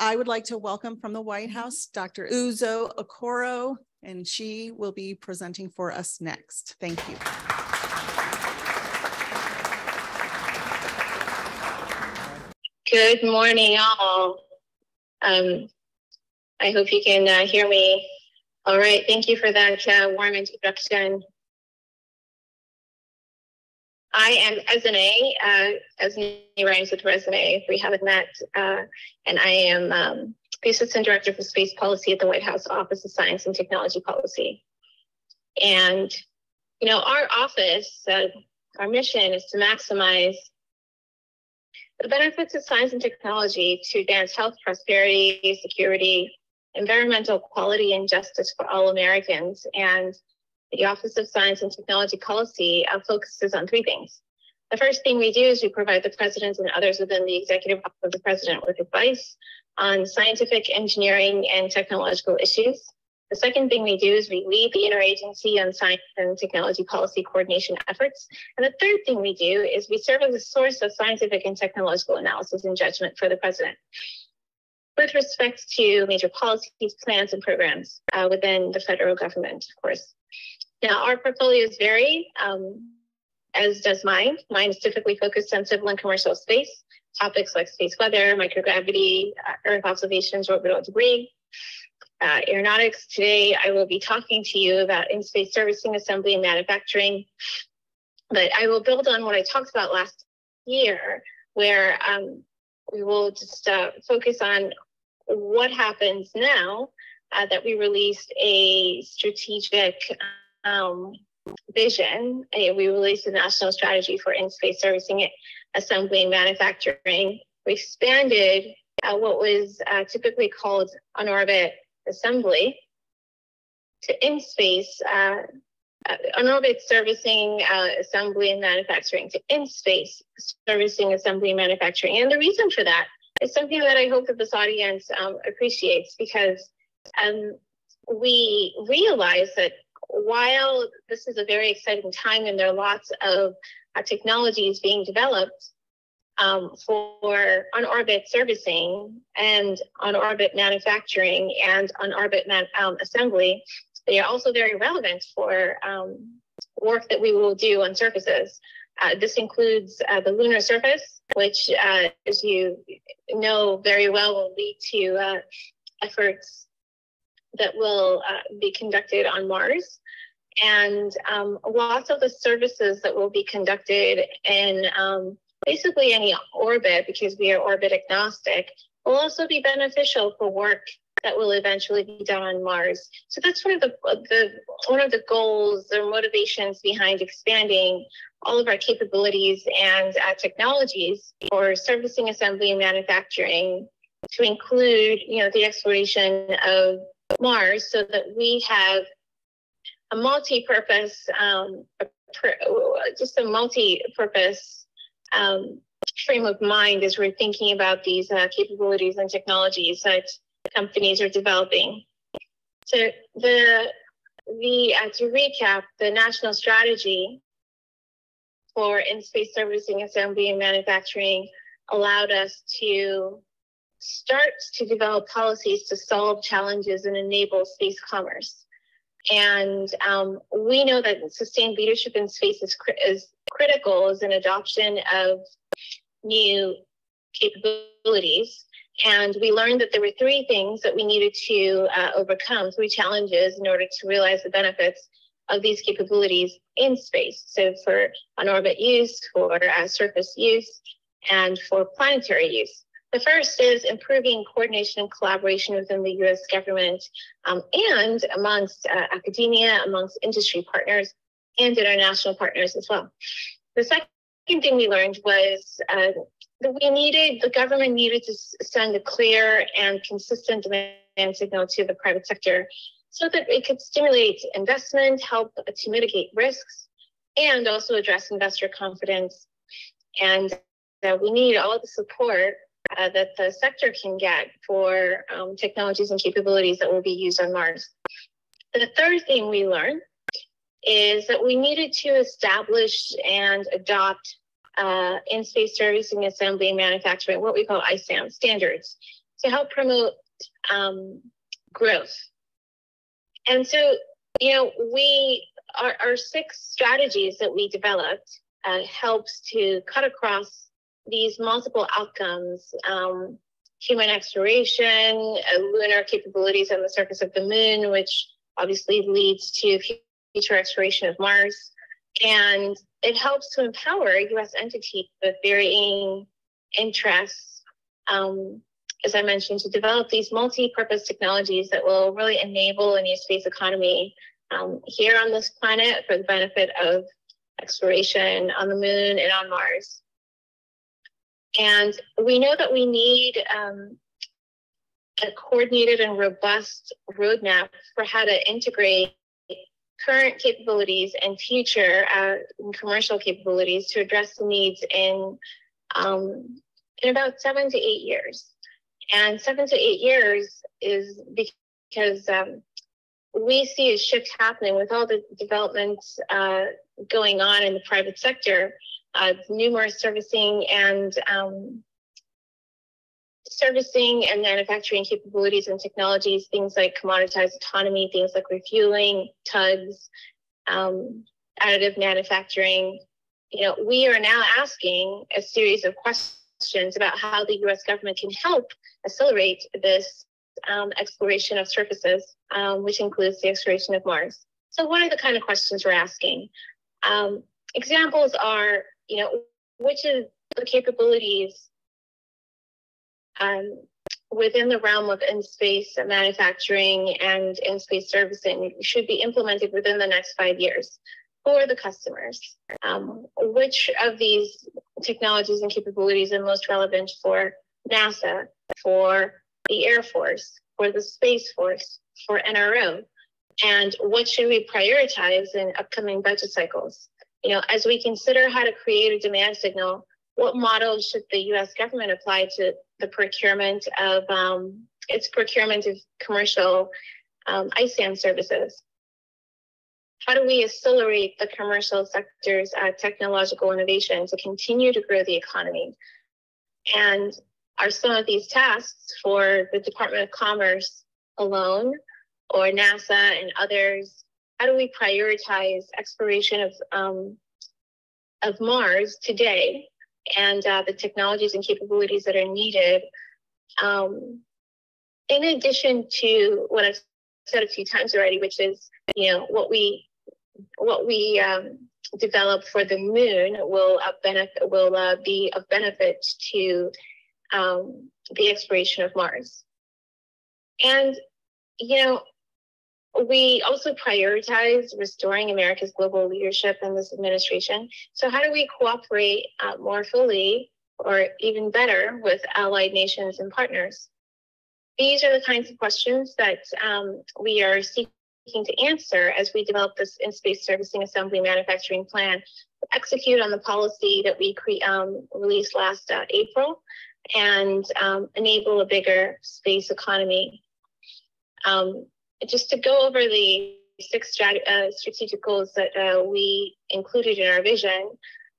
I would like to welcome from the White House, Dr. Uzo Okoro, and she will be presenting for us next. Thank you. Good morning, all. Um, I hope you can uh, hear me. All right, thank you for that uh, warm introduction. I am Ezinne, uh, Ezinne rhymes with resume if we haven't met, uh, and I am um, the Assistant Director for Space Policy at the White House Office of Science and Technology Policy. And, you know, our office, uh, our mission is to maximize the benefits of science and technology to advance health, prosperity, security, environmental quality, and justice for all Americans. And the Office of Science and Technology Policy uh, focuses on three things. The first thing we do is we provide the president and others within the executive office of the president with advice on scientific, engineering, and technological issues. The second thing we do is we lead the interagency on science and technology policy coordination efforts. And the third thing we do is we serve as a source of scientific and technological analysis and judgment for the president with respect to major policies, plans, and programs uh, within the federal government, of course. Now, our portfolios vary, um, as does mine. Mine is typically focused on civil and commercial space, topics like space weather, microgravity, uh, Earth observations, orbital debris, uh, aeronautics. Today, I will be talking to you about in-space servicing, assembly, and manufacturing. But I will build on what I talked about last year, where um, we will just uh, focus on what happens now uh, that we released a strategic um, vision. Uh, we released a national strategy for in-space servicing, assembly, and manufacturing. We expanded uh, what was uh, typically called on-orbit assembly to in-space, uh, uh, on-orbit servicing, uh, assembly, and manufacturing to in-space servicing, assembly, and manufacturing. And the reason for that is something that I hope that this audience um, appreciates because um, we realize that while this is a very exciting time and there are lots of uh, technologies being developed um, for on orbit servicing and on orbit manufacturing and on orbit man- um, assembly, they are also very relevant for um, work that we will do on surfaces. Uh, this includes uh, the lunar surface, which, uh, as you know very well, will lead to uh, efforts that will uh, be conducted on Mars. And um, lots of the services that will be conducted in um, basically any orbit, because we are orbit agnostic, will also be beneficial for work that will eventually be done on Mars. So that's one of the, the one of the goals or motivations behind expanding all of our capabilities and uh, technologies for servicing, assembly, and manufacturing to include, you know, the exploration of Mars, so that we have a multi-purpose, um, just a multi-purpose um, frame of mind as we're thinking about these uh, capabilities and technologies that companies are developing. So the the uh, to recap, the national strategy for in-space servicing, assembly, and manufacturing allowed us to start to develop policies to solve challenges and enable space commerce. And um, we know that sustained leadership in space is, is critical as an adoption of new capabilities. And we learned that there were three things that we needed to uh, overcome, three challenges in order to realize the benefits of these capabilities in space. So for on-orbit use, for uh, surface use, and for planetary use. The first is improving coordination and collaboration within the US government um, and amongst uh, academia, amongst industry partners, and international partners as well. The second thing we learned was uh, that we needed, the government needed to send a clear and consistent demand signal to the private sector so that it could stimulate investment, help to mitigate risks, and also address investor confidence. And uh, we need all the support uh, that the sector can get for um, technologies and capabilities that will be used on Mars. The third thing we learned is that we needed to establish and adopt uh, in-space servicing, assembly, and manufacturing, what we call ISAM standards. to help promote um, growth. And so, you know, we our, our six strategies that we developed uh, helps to cut across these multiple outcomes um, human exploration, uh, lunar capabilities on the surface of the moon, which obviously leads to future exploration of Mars. And it helps to empower US entities with varying interests, um, as I mentioned, to develop these multi purpose technologies that will really enable a new space economy um, here on this planet for the benefit of exploration on the moon and on Mars. And we know that we need um, a coordinated and robust roadmap for how to integrate current capabilities and future uh, commercial capabilities to address the needs in um, in about seven to eight years. And seven to eight years is because um, we see a shift happening with all the developments uh, going on in the private sector, uh, numerous servicing and um, servicing and manufacturing capabilities and technologies, things like commoditized autonomy, things like refueling, tugs, um, additive manufacturing. You know, we are now asking a series of questions about how the US government can help accelerate this um, exploration of surfaces, um, which includes the exploration of Mars. So, what are the kind of questions we're asking? Um, examples are, you know, which of the capabilities um, within the realm of in-space manufacturing and in-space servicing should be implemented within the next five years for the customers. Um, which of these technologies and capabilities are most relevant for NASA, for the Air Force, for the Space Force, for NRO? And what should we prioritize in upcoming budget cycles? You know, as we consider how to create a demand signal, what models should the US government apply to the procurement of um, its procurement of commercial um, ISAM services? How do we accelerate the commercial sector's uh, technological innovation to continue to grow the economy? And are some of these tasks for the Department of Commerce alone or NASA and others? How do we prioritize exploration of, um, of Mars today and uh, the technologies and capabilities that are needed? Um, in addition to what I've said a few times already, which is, you know, what we what we um, develop for the moon will uh, benefit will uh, be of benefit to um, the exploration of Mars. And, you know, we also prioritize restoring America's global leadership in this administration. So, how do we cooperate uh, more fully or even better with allied nations and partners? These are the kinds of questions that um, we are seeking to answer as we develop this in space servicing assembly manufacturing plan, to execute on the policy that we cre- um, released last uh, April, and um, enable a bigger space economy. Um, just to go over the six strat- uh, strategic goals that uh, we included in our vision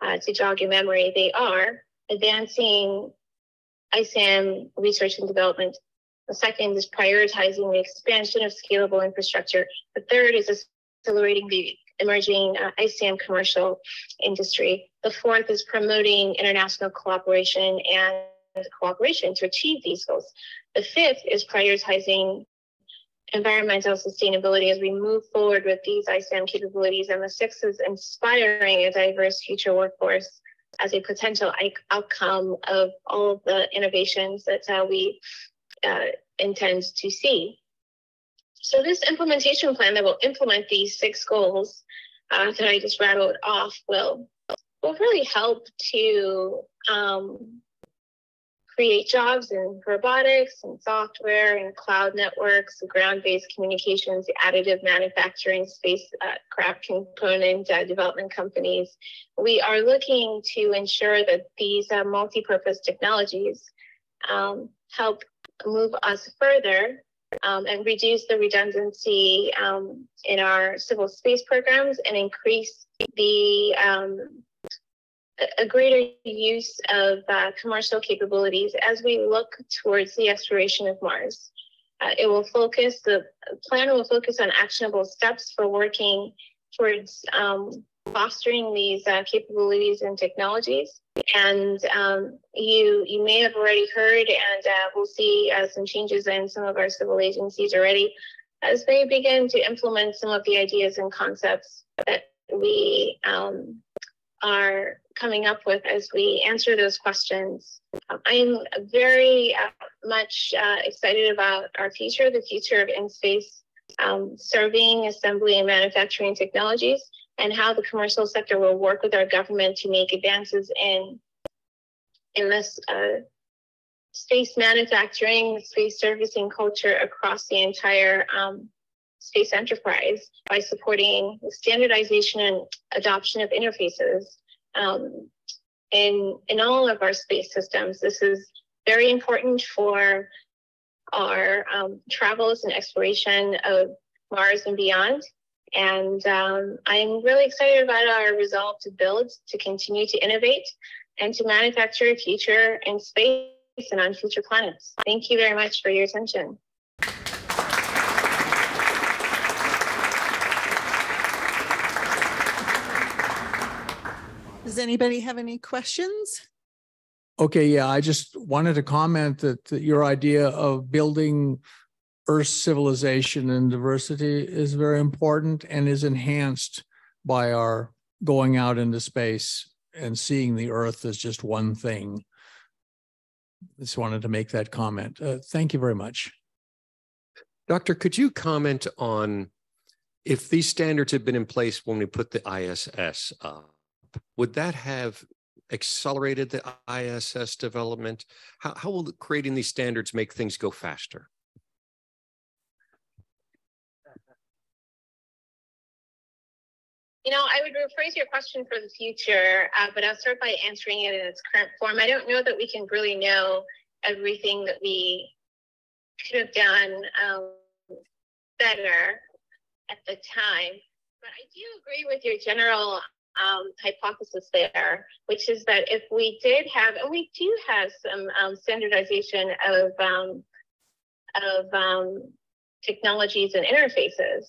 uh, to jog your memory, they are advancing ISAM research and development. The second is prioritizing the expansion of scalable infrastructure. The third is accelerating the emerging uh, ISAM commercial industry. The fourth is promoting international cooperation and cooperation to achieve these goals. The fifth is prioritizing environmental sustainability as we move forward with these ISAM capabilities. And the sixth is inspiring a diverse future workforce as a potential outcome of all of the innovations that uh, we uh, intend to see. So this implementation plan that will implement these six goals uh, that I just rattled off will, will really help to um, create jobs in robotics and software and cloud networks, ground-based communications, additive manufacturing, spacecraft uh, component uh, development companies. We are looking to ensure that these uh, multi-purpose technologies um, help move us further um, and reduce the redundancy um, in our civil space programs and increase the um, a greater use of uh, commercial capabilities as we look towards the exploration of Mars. Uh, it will focus, the plan will focus on actionable steps for working towards um, fostering these uh, capabilities and technologies. And um, you you may have already heard, and uh, we'll see uh, some changes in some of our civil agencies already as they begin to implement some of the ideas and concepts that we um, are coming up with as we answer those questions. Um, I'm very uh, much uh, excited about our future, the future of in-space um, serving, assembly, and manufacturing technologies, and how the commercial sector will work with our government to make advances in, in this uh, space manufacturing, space servicing culture across the entire um, space enterprise by supporting standardization and adoption of interfaces um, in, in all of our space systems. This is very important for our um, travels and exploration of Mars and beyond. And um, I'm really excited about our resolve to build, to continue to innovate, and to manufacture a future in space and on future planets. Thank you very much for your attention. Does anybody have any questions? Okay, yeah, I just wanted to comment that, that your idea of building Earth's civilization and diversity is very important and is enhanced by our going out into space and seeing the Earth as just one thing. Just wanted to make that comment. Uh, thank you very much. Doctor, could you comment on if these standards had been in place when we put the ISS up? Would that have accelerated the ISS development? How, how will creating these standards make things go faster? You know, I would rephrase your question for the future, uh, but I'll start by answering it in its current form. I don't know that we can really know everything that we could have done um, better at the time. But I do agree with your general um, hypothesis there, which is that if we did have, and we do have some um, standardization of um, of um, technologies and interfaces,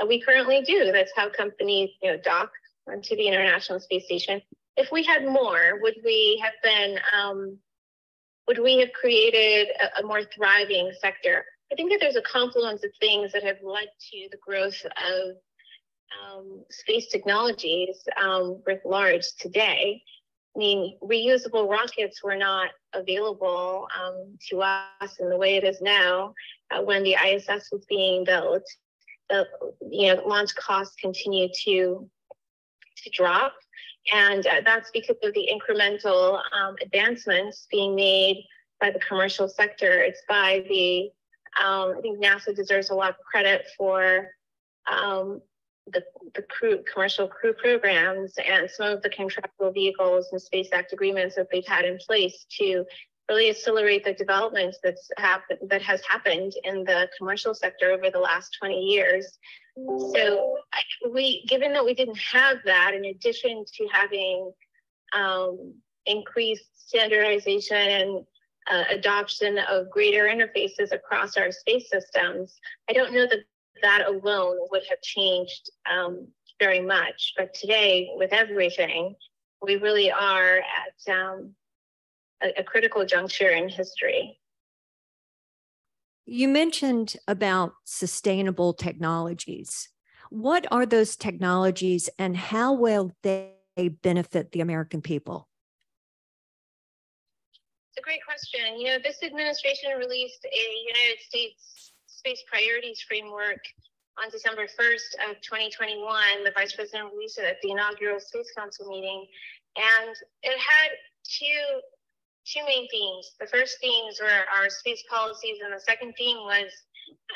uh, we currently do. That's how companies, you know, dock onto the International Space Station. If we had more, would we have been? Um, would we have created a, a more thriving sector? I think that there's a confluence of things that have led to the growth of um, space technologies um, writ large today. I mean, reusable rockets were not available um, to us in the way it is now uh, when the ISS was being built. The you know launch costs continue to to drop, and uh, that's because of the incremental um, advancements being made by the commercial sector. It's by the um, I think NASA deserves a lot of credit for um, the, the crew, commercial crew programs and some of the contractual vehicles and Space Act agreements that they've had in place to really accelerate the development that's happened that has happened in the commercial sector over the last 20 years. So we, given that we didn't have that, in addition to having um, increased standardization and uh, adoption of greater interfaces across our space systems, I don't know that that alone would have changed um, very much. But today, with everything, we really are at um, a, a critical juncture in history. You mentioned about sustainable technologies. What are those technologies and how will they benefit the American people? It's a great question. You know, this administration released a United States Space Priorities Framework on December 1st of 2021. The Vice President released it at the inaugural Space Council meeting, and it had two two main themes. The first themes were our space policies, and the second theme was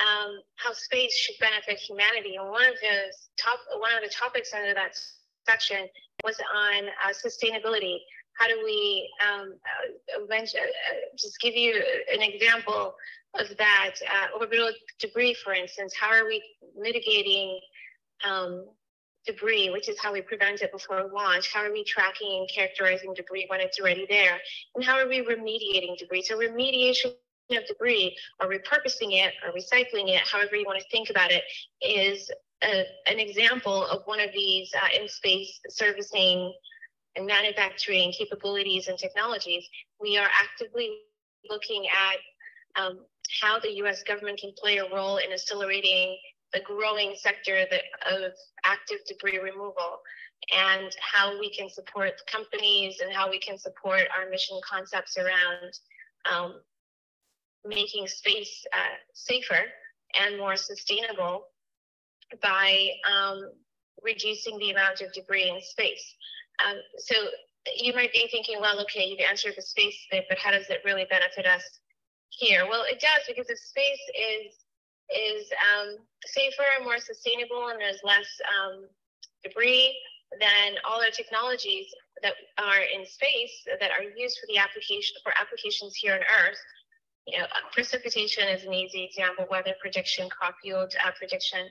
um, how space should benefit humanity. And one of those top one of the topics under that section was on uh, sustainability. How do we um, uh, uh, just give you an example? of that uh, orbital debris, for instance? How are we mitigating um, debris, which is how we prevent it before launch? How are we tracking and characterizing debris when it's already there? And how are we remediating debris? So remediation of debris or repurposing it or recycling it, however you want to think about it, is a, an example of one of these uh, in-space servicing manufacturing capabilities and technologies. We are actively looking at um, how the U.S. government can play a role in accelerating the growing sector that, of active debris removal and how we can support companies and how we can support our mission concepts around um, making space uh, safer and more sustainable by um, reducing the amount of debris in space. Um, so you might be thinking, well, okay, you've answered the space bit, but how does it really benefit us here? Well, it does because if space is is um, safer and more sustainable, and there's less um, debris, then all our technologies that are in space that are used for the application for applications here on Earth you know, precipitation is an easy example. Weather prediction, crop yield uh, prediction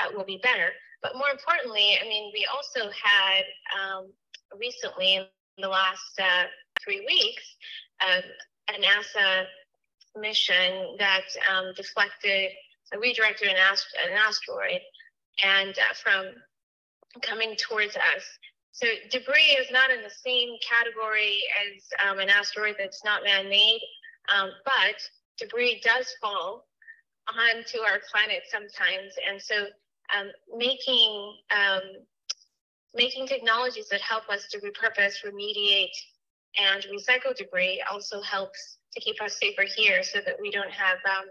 uh, will be better. But more importantly, I mean, we also had um, recently in the last uh, three weeks a NASA mission that um, deflected, redirected an, ast- an asteroid, and uh, from coming towards us. So debris is not in the same category as um, an asteroid that's not man-made. Um, but debris does fall onto our planet sometimes. And so um, making, um, making technologies that help us to repurpose, remediate, and recycle debris also helps to keep us safer here so that we don't have um,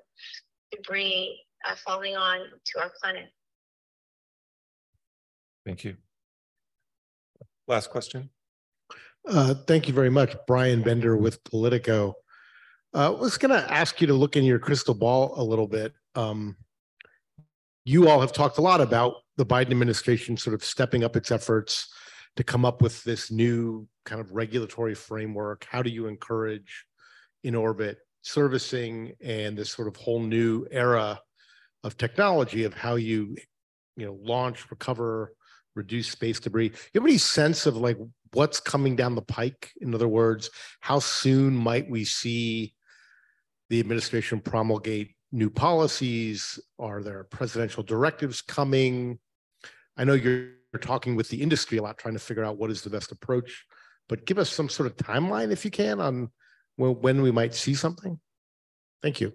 debris uh, falling on to our planet. Thank you. Last question. Uh, thank you very much, Brian Bender with Politico. I uh, was going to ask you to look in your crystal ball a little bit. Um, you all have talked a lot about the Biden administration sort of stepping up its efforts to come up with this new kind of regulatory framework. How do you encourage in orbit servicing and this sort of whole new era of technology of how you, you know, launch, recover, reduce space debris? You have any sense of like what's coming down the pike? In other words, how soon might we see the administration promulgate new policies? Are there presidential directives coming? I know you're, talking with the industry a lot, trying to figure out what is the best approach, but give us some sort of timeline if you can on when, when we might see something. Thank you.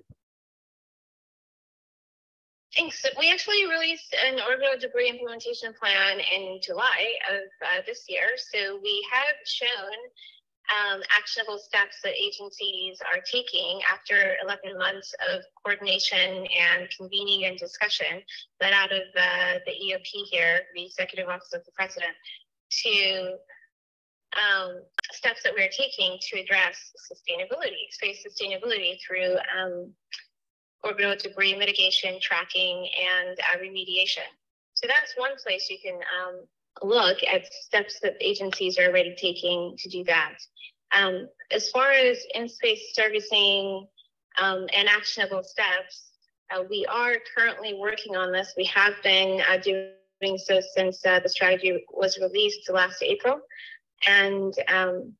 Thanks. We actually released an orbital debris implementation plan in July of uh, this year. So we have shown um, actionable steps that agencies are taking after 11 months of coordination and convening and discussion led out of uh, the EOP here, the Executive Office of the President, to um, steps that we're taking to address sustainability, space sustainability through um, orbital debris mitigation, tracking, and uh, remediation. So that's one place you can um, look at steps that agencies are already taking to do that. Um, as far as in-space servicing um, and actionable steps, uh, we are currently working on this. We have been uh, doing so since uh, the strategy was released last April. And um,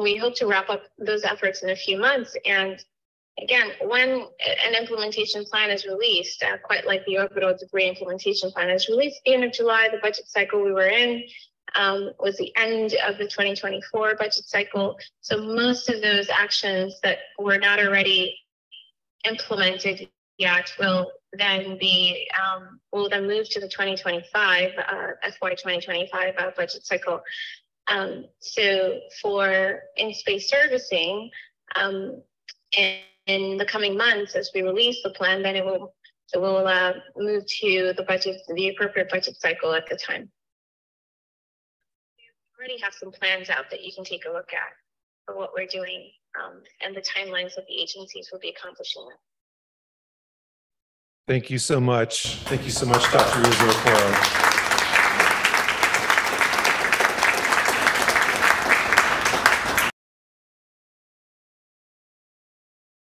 we hope to wrap up those efforts in a few months. And again, when an implementation plan is released, uh, quite like the orbital debris implementation plan is released at the end of July, the budget cycle we were in um, was the end of the 2024 budget cycle. So most of those actions that were not already implemented yet will then be um, will then move to the 2025 uh, FY 2025 uh, budget cycle. Um, so for in-space servicing, um, in, the coming months, as we release the plan, then it will it will uh, move to the budget, the appropriate budget cycle at the time. We already have some plans out that you can take a look at for what we're doing um, and the timelines that the agencies will be accomplishing. Thank you so much. Thank you so much, Dr. Rizzo